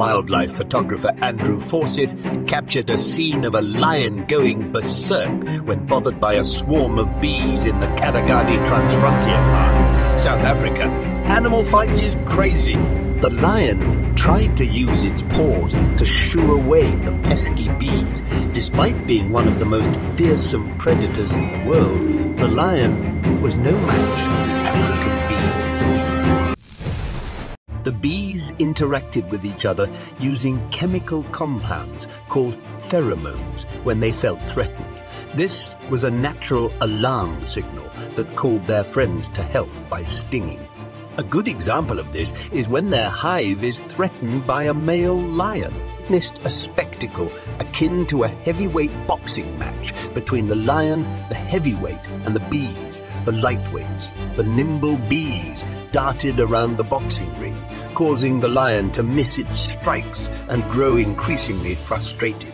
Wildlife photographer Andrew Forsyth captured a scene of a lion going berserk when bothered by a swarm of bees in the Kgalagadi Transfrontier Park, South Africa. Animal fights is crazy. The lion tried to use its paws to shoo away the pesky bees. Despite being one of the most fearsome predators in the world, the lion was no match for the African bee's. The bees interacted with each other using chemical compounds called pheromones when they felt threatened. This was a natural alarm signal that called their friends to help by stinging. A good example of this is when their hive is threatened by a male lion. Witnessed a spectacle akin to a heavyweight boxing match between the lion, the heavyweight, and the bees, the lightweights. The nimble bees darted around the boxing ring, causing the lion to miss its strikes and grow increasingly frustrated.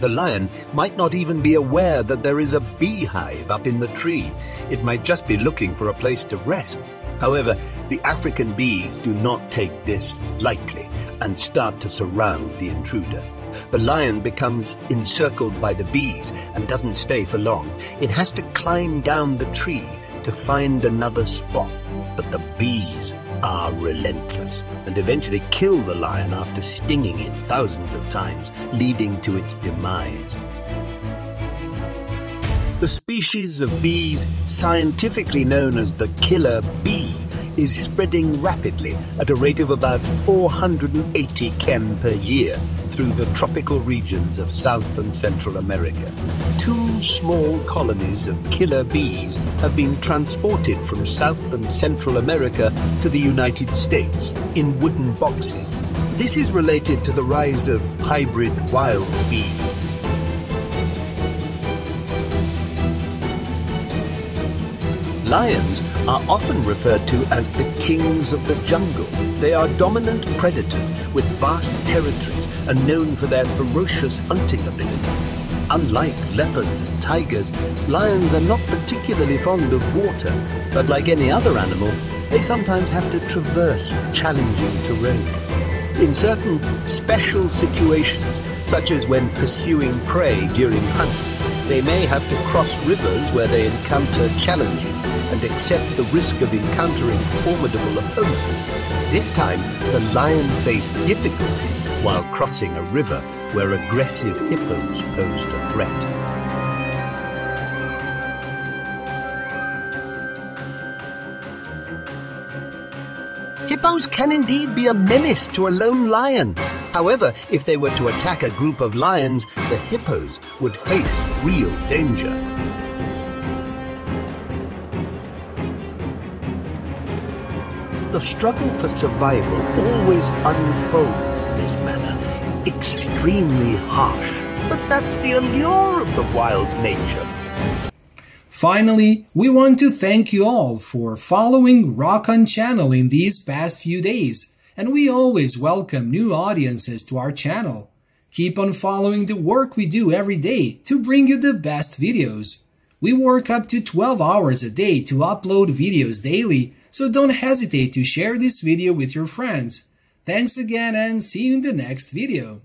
The lion might not even be aware that there is a beehive up in the tree. It might just be looking for a place to rest. However, the African bees do not take this lightly and start to surround the intruder. The lion becomes encircled by the bees and doesn't stay for long. It has to climb down the tree to find another spot. But the bees are relentless and eventually kill the lion after stinging it thousands of times, leading to its demise. The species of bees scientifically known as the killer bee is spreading rapidly at a rate of about 480 chem per year through the tropical regions of South and Central America. Two small colonies of killer bees have been transported from South and Central America to the United States in wooden boxes. This is related to the rise of hybrid wild bees Lions are often referred to as the kings of the jungle. They are dominant predators with vast territories and known for their ferocious hunting ability. Unlike leopards and tigers, lions are not particularly fond of water, but like any other animal, they sometimes have to traverse challenging terrain. In certain special situations, such as when pursuing prey during hunts, they may have to cross rivers where they encounter challenges and accept the risk of encountering formidable opponents. This time, the lion faced difficulty while crossing a river where aggressive hippos posed a threat. Hippos can indeed be a menace to a lone lion. However, if they were to attack a group of lions, the hippos would face real danger. The struggle for survival always unfolds in this manner, extremely harsh. But that's the allure of the wild nature. Finally, we want to thank you all for following Rock On channel in these past few days, and we always welcome new audiences to our channel. Keep on following the work we do every day to bring you the best videos. We work up to 12 hours a day to upload videos daily, so don't hesitate to share this video with your friends. Thanks again and see you in the next video.